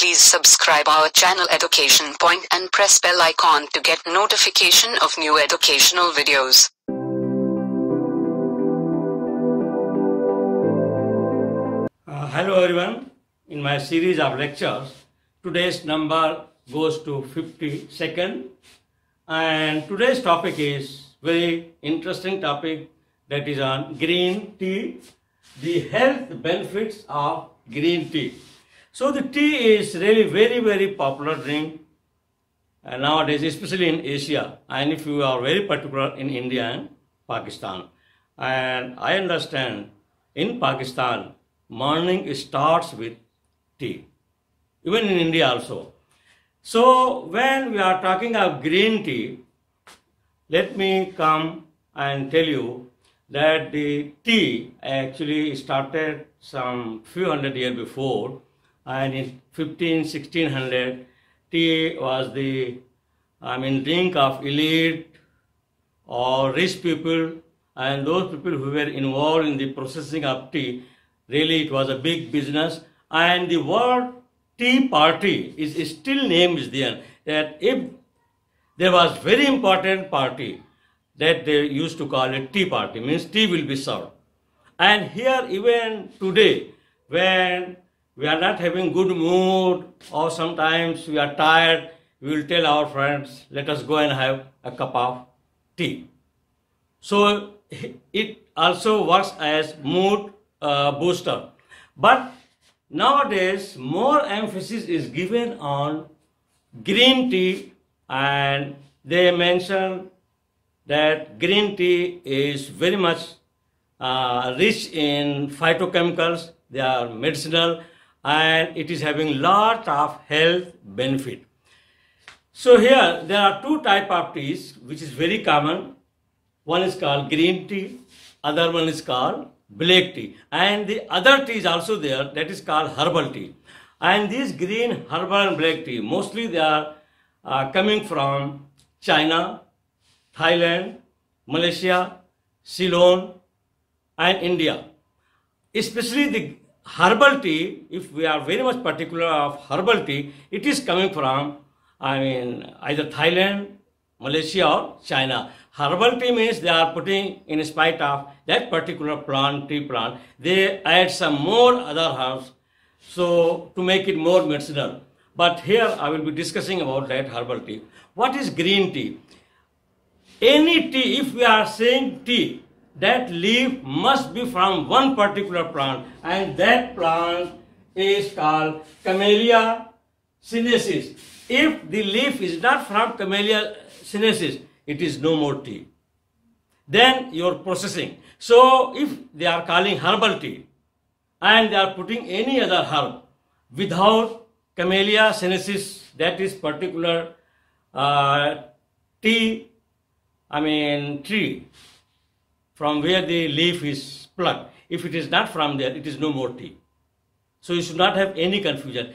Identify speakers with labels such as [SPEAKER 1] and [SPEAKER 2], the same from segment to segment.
[SPEAKER 1] Please subscribe our channel Education Point and press bell icon to get notification of new educational videos.
[SPEAKER 2] Uh, hello everyone. In my series of lectures, today's number goes to 52nd and today's topic is very interesting topic that is on green tea, the health benefits of green tea. So the tea is really very very popular drink and nowadays, especially in Asia, and if you are very particular in India and Pakistan. And I understand in Pakistan, morning starts with tea, even in India also. So when we are talking of green tea, let me come and tell you that the tea actually started some few hundred years before and in 15 1600 tea was the i mean drink of elite or rich people. And those people who were involved in the processing of tea really it was a big business. And the word tea party is, still name is there. That if there was very important party that they used to call it tea party means tea will be served. And here even today when we are not having good mood or sometimes we are tired. We will tell our friends let us go and have a cup of tea. So it also works as mood uh, booster. But nowadays more emphasis is given on green tea and they mention that green tea is very much uh, rich in phytochemicals. They are medicinal and it is having lot of health benefit. So here there are two type of teas which is very common. One is called green tea other one is called black tea. And the other tea is also there that is called herbal tea. And these green herbal and black tea mostly they are uh, coming from china thailand malaysia ceylon and india. Especially the herbal tea if we are very much particular of herbal tea it is coming from i mean either thailand malaysia or china. Herbal tea means they are putting in spite of that particular plant tea plant. They add some more other herbs so to make it more medicinal. But here i will be discussing about that herbal tea. What is green tea? Any tea if we are saying tea that leaf must be from one particular plant and that plant is called camellia sinensis. If the leaf is not from camellia sinensis it is no more tea. Then your processing. So if they are calling herbal tea and they are putting any other herb without camellia sinensis that is particular uh, tea i mean tree from where the leaf is plucked. If it is not from there, it is no more tea. So you should not have any confusion.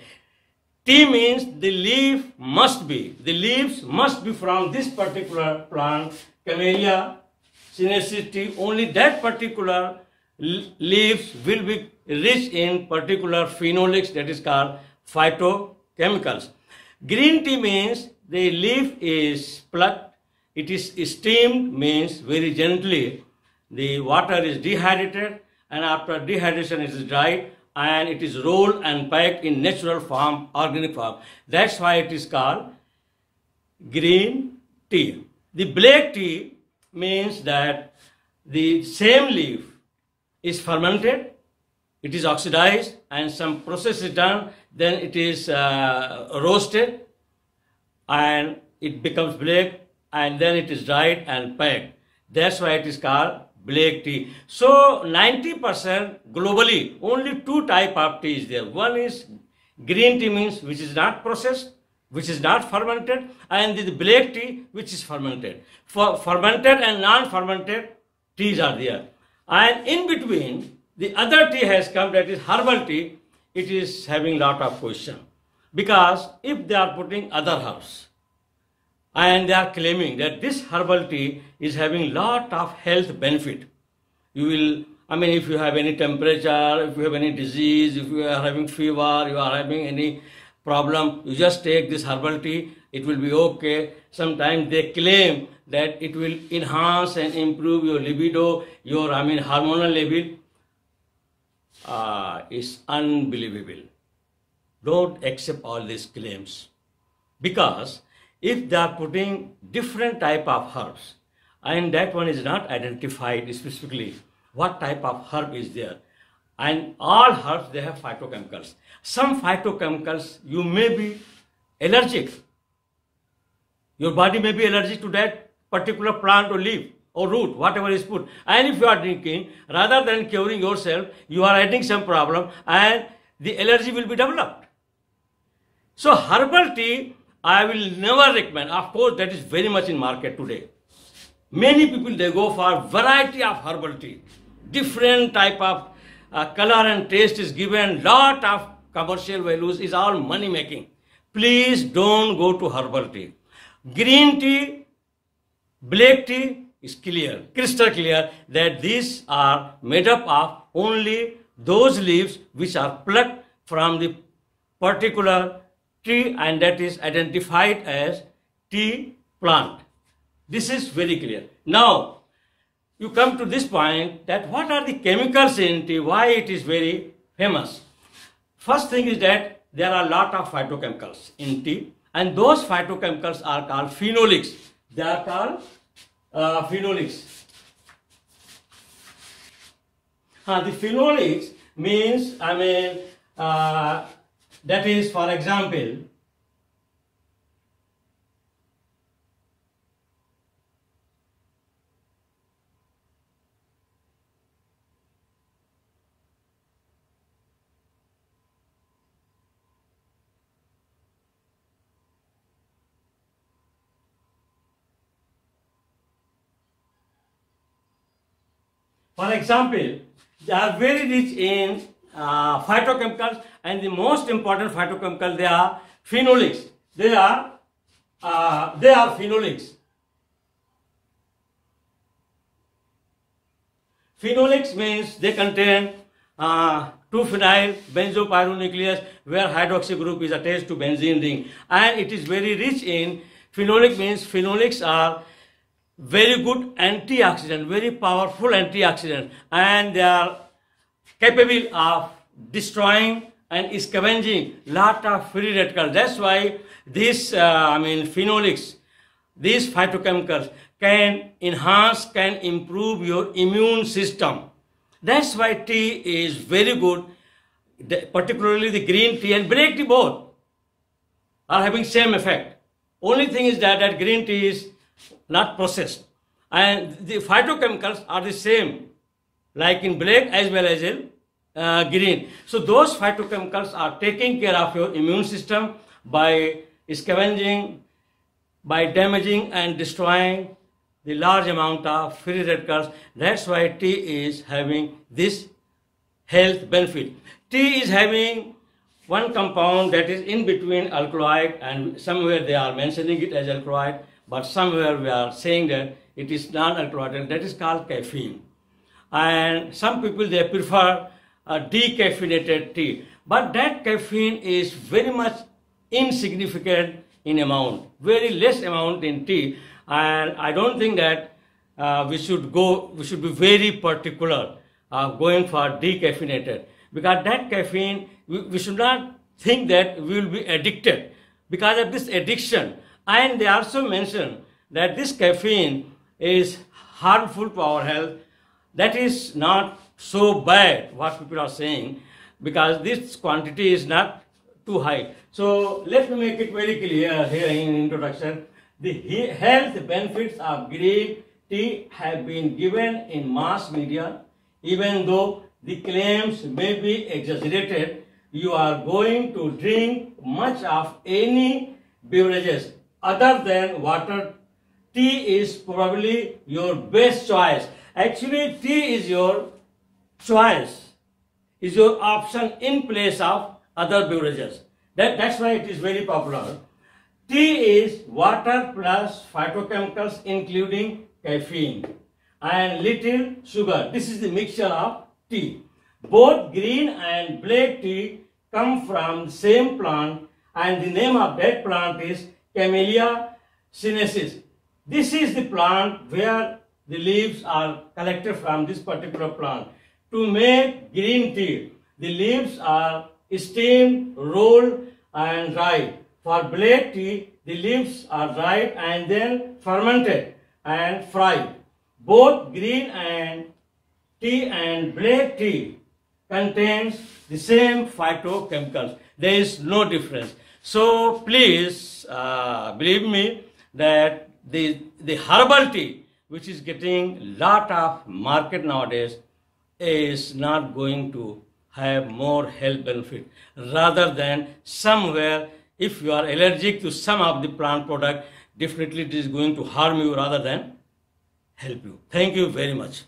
[SPEAKER 2] Tea means the leaf must be, the leaves must be from this particular plant, Camellia sinensis tea. Only that particular leaves will be rich in particular phenolics that is called phytochemicals. Green tea means the leaf is plucked, it is steamed means very gently the water is dehydrated and after dehydration it is dried and it is rolled and packed in natural form, organic form. That's why it is called green tea. The black tea means that the same leaf is fermented, it is oxidized and some process is done, then it is uh, roasted and it becomes black and then it is dried and packed. That's why it is called black tea. So 90% globally, only two type of tea is there. One is green tea means which is not processed, which is not fermented, and the black tea which is fermented. For fermented and non-fermented teas are there. And in between, the other tea has come that is herbal tea. It is having lot of question. Because if they are putting other herbs, and they are claiming that this herbal tea is having lot of health benefit. You will, I mean, if you have any temperature, if you have any disease, if you are having fever, you are having any problem. You just take this herbal tea, it will be okay. Sometimes they claim that it will enhance and improve your libido, your I mean hormonal level. Uh, is unbelievable. Don't accept all these claims because if they are putting different type of herbs and that one is not identified specifically what type of herb is there and all herbs they have phytochemicals some phytochemicals you may be allergic your body may be allergic to that particular plant or leaf or root, whatever is put. And if you are drinking, rather than curing yourself, you are adding some problem and the allergy will be developed. So herbal tea, I will never recommend. Of course, that is very much in market today. Many people, they go for variety of herbal tea. Different type of uh, color and taste is given. Lot of commercial values is all money making. Please don't go to herbal tea. Green tea, black tea, is clear, crystal clear that these are made up of only those leaves which are plucked from the particular tree and that is identified as tea plant. This is very clear. Now, you come to this point that what are the chemicals in tea, why it is very famous. First thing is that there are a lot of phytochemicals in tea and those phytochemicals are called phenolics. They are called uh, phenolics. Uh, the phenolics means, I mean, uh, that is, for example, For example, they are very rich in uh, phytochemicals and the most important phytochemical they are phenolics. They are uh, they are phenolics. Phenolics means they contain uh, 2-phenyl benzopyrone nucleus where hydroxy group is attached to benzene ring and it is very rich in phenolic means phenolics are very good antioxidant, very powerful antioxidant, and they are capable of destroying and scavenging lot of free radicals. That's why these, uh, I mean, phenolics, these phytochemicals can enhance, can improve your immune system. That's why tea is very good, particularly the green tea and black tea both are having same effect. Only thing is that, that green tea is not processed. And the phytochemicals are the same, like in black as well as in uh, green. So those phytochemicals are taking care of your immune system by scavenging, by damaging and destroying the large amount of free radicals. That's why tea is having this health benefit. Tea is having one compound that is in between alkaloid and somewhere they are mentioning it as alkaloid but somewhere we are saying that it is non-alcoholic, that is called caffeine. And some people, they prefer a decaffeinated tea. But that caffeine is very much insignificant in amount, very less amount in tea. And I don't think that uh, we should go, we should be very particular uh, going for decaffeinated. Because that caffeine, we, we should not think that we will be addicted. Because of this addiction, and they also mention that this caffeine is harmful to our health. That is not so bad, what people are saying, because this quantity is not too high. So let me make it very clear here in introduction. The health benefits of green tea have been given in mass media, even though the claims may be exaggerated. You are going to drink much of any beverages other than water, tea is probably your best choice. Actually, tea is your choice, is your option in place of other beverages. That, that's why it is very popular. Tea is water plus phytochemicals including caffeine and little sugar. This is the mixture of tea. Both green and black tea come from the same plant and the name of that plant is Camellia sinensis. This is the plant where the leaves are collected from this particular plant. To make green tea, the leaves are steamed, rolled and dried. For black tea, the leaves are dried and then fermented and fried. Both green and tea and black tea contains the same phytochemicals. There is no difference. So please uh, believe me that the, the herbal tea which is getting lot of market nowadays is not going to have more health benefit rather than somewhere if you are allergic to some of the plant product definitely it is going to harm you rather than help you. Thank you very much.